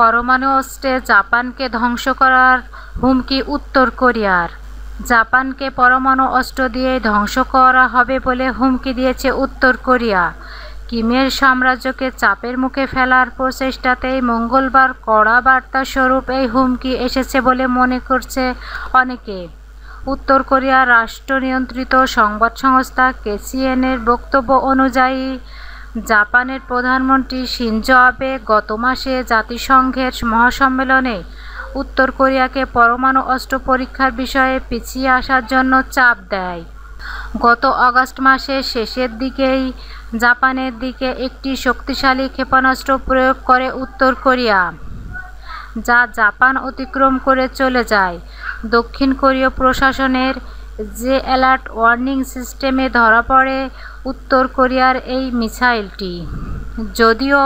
পরমাণু অস্ত্রে জাপানকে ধ্বংস করার হুমকি উত্তর কোরিয়ার। জাপানকে পরমাণু অস্ত্র দিয়ে ধ্বংস করা হবে বলে হুমকি দিয়েছে উত্তর কোরিয়া। কিমের সাম্রাজ্যকে চাপের মুখে ফেলার প্রচেষ্টাতেই মঙ্গলবার কড়া বার্তা স্বরূপ এই হুমকি এসেছে বলে মনে করছে অনেকে। উত্তর কোরিয়ার রাষ্ট্র নিয়ন্ত্রিত সংবাদ সংস্থা কেসিএনের বক্তব্য অনুযায়ী জাপানের প্রধানমন্ত্রী শিনজো আবে গত মাসে জাতিসংঘের মহাসম্মেলনে উত্তর কোরিয়াকে পরমাণু অস্ত্র পরীক্ষার বিষয়ে পিছিয়ে আসার জন্য চাপ দেয়। গত আগস্ট মাসের শেষের দিকেই জাপানের দিকে একটি শক্তিশালী ক্ষেপণাস্ত্র প্রয়োগ করে উত্তর কোরিয়া, যা জাপান অতিক্রম করে চলে যায়। দক্ষিণ কোরীয় প্রশাসনের যে অ্যালার্ট ওয়ার্নিং সিস্টেমে ধরা পড়ে উত্তর কোরিয়ার এই মিসাইলটি। যদিও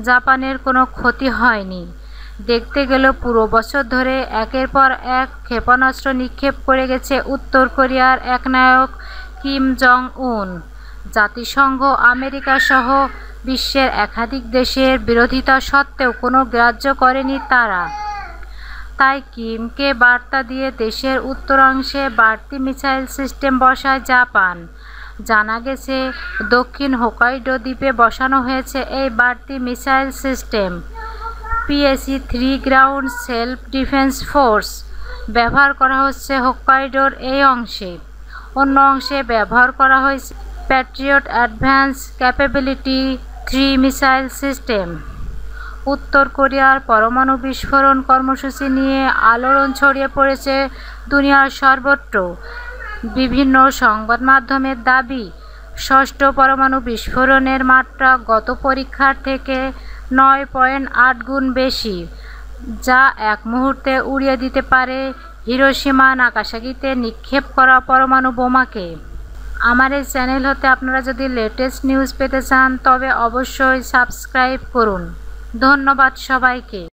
জাপানের কোনো ক্ষতি হয়নি। দেখতে গেলে পুরো বছর ধরে একের পর এক ক্ষেপণাস্ত্র নিক্ষেপ করে গেছে উত্তর কোরিয়ার একনায়ক কিম জং উন জাতিসংঘ, আমেরিকা সহ বিশ্বের একাধিক দেশের বিরোধিতা সত্ত্বেও কোনো গ্রাহ্য করেনি তারা। তাই কিমকে বার্তা দিয়ে দেশের উত্তরাংশে বাড়তি মিসাইল সিস্টেম বসায় জাপান। জানা গেছে, দক্ষিণ হোকাইডো দ্বীপে বসানো হয়েছে এই বাড়তি missile system. PAC three ground self defence force ব্যবহার করা হচ্ছে হোকাইডোর এই অংশে। অন্য অংশে ব্যবহার করা হয়েছে Patriot advance capability three missile system. উত্তর কোরিয়ার পরমাণু বিস্ফোরণ কর্মসূচি নিয়ে আলোড়ন ছড়িয়ে পড়েছে দুনিয়ার সর্বত্র। বিভিন্ন সংবাদ মাধ্যমের দাবি, ষষ্ঠ পরমাণু বিস্ফোরণের মাত্রা গত পরীক্ষার থেকে নয় পয়েন্ট আট গুণ বেশি, যা এক মুহূর্তে উড়িয়ে দিতে পারে হিরোসীমা নাকাশাকিতে নিক্ষেপ করা পরমাণু বোমাকে। আমার এই চ্যানেল হতে আপনারা যদি লেটেস্ট নিউজ পেতে চান, তবে অবশ্যই সাবস্ক্রাইব করুন। ধন্যবাদ সবাইকে।